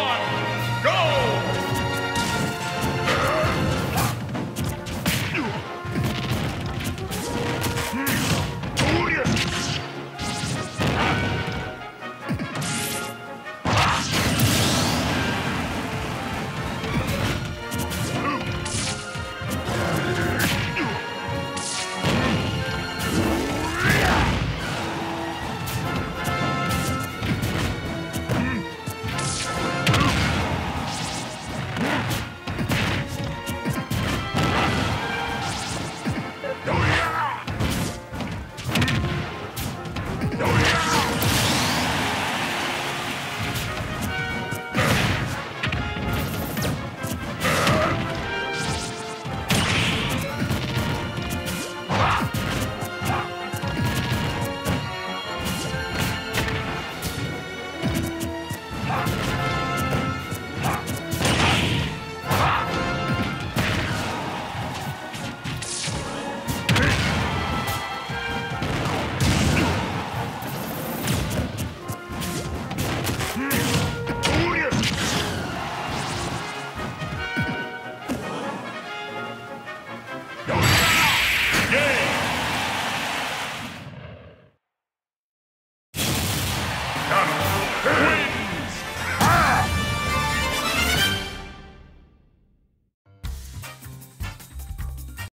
on.